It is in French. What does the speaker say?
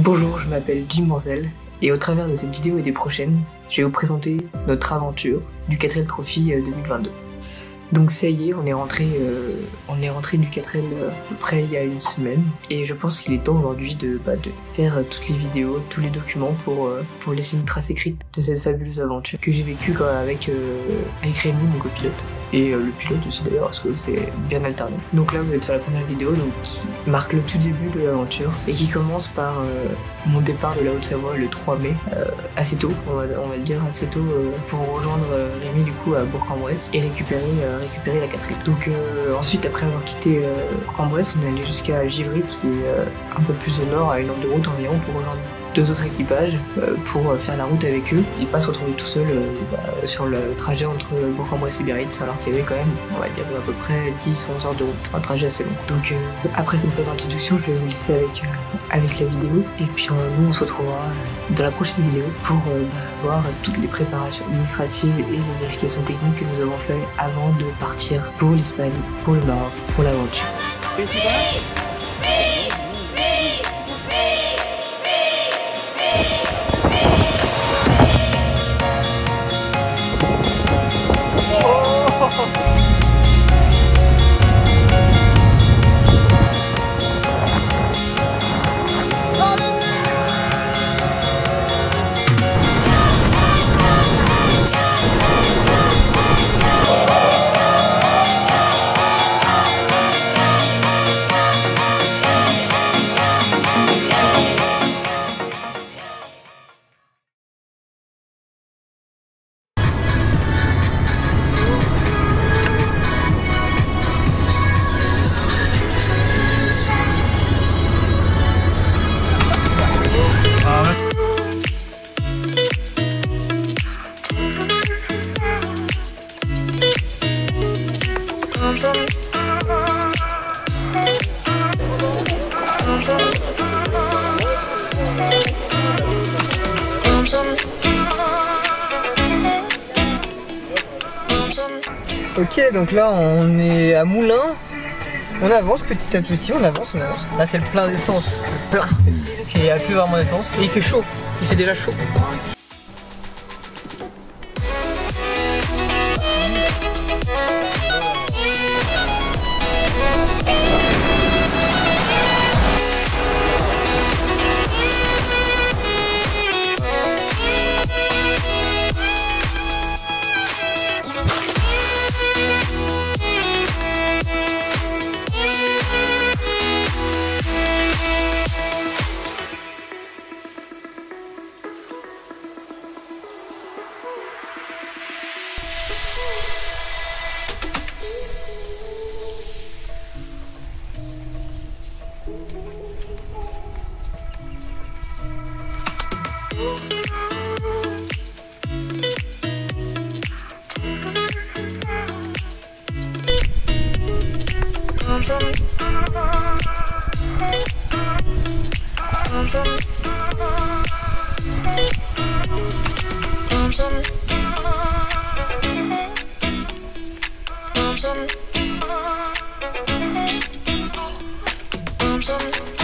Bonjour, je m'appelle Jim Morzel et au travers de cette vidéo et des prochaines, je vais vous présenter notre aventure du 4L Trophy 2022. Donc ça y est, on est rentré, euh, on est rentré du 4L euh, à peu près il y a une semaine et je pense qu'il est temps aujourd'hui de, bah, faire toutes les vidéos, tous les documents pour, euh, laisser une trace écrite de cette fabuleuse aventure que j'ai vécue avec, avec Rémi, mon copilote et le pilote aussi d'ailleurs parce que c'est bien alterné. Donc là vous êtes sur la première vidéo donc, qui marque le tout début de l'aventure et qui commence par mon départ de la Haute-Savoie le 3 mai, assez tôt, on va, on va, le dire assez tôt pour rejoindre Rémi du coup à Bourg-en-Bresse et récupérer récupérer la quatrième. Donc euh, ensuite, après avoir quitté euh, Bourg-en-Bresse, on est allé jusqu'à Givry, qui est euh, un peu plus au nord, à une heure de route environ, pour rejoindre deux autres équipages pour faire la route avec eux et pas se retrouver tout seul bah, sur le trajet entre Bourg-en-Bresse et Biarritz alors qu'il y avait quand même on va dire à peu près 10-11 heures de route un trajet assez long donc après cette brève introduction je vais vous laisser avec, avec la vidéo et puis nous on se retrouvera dans la prochaine vidéo pour bah, voir toutes les préparations administratives et les vérifications techniques que nous avons fait avant de partir pour l'Espagne, pour le Maroc, pour l'aventure. Ok, donc là on est à Moulin. On avance petit à petit, on avance, on avance. Là c'est le plein d'essence, plein. Parce qu'il n'y a plus vraiment d'essence. Et il fait chaud, il fait déjà chaud. some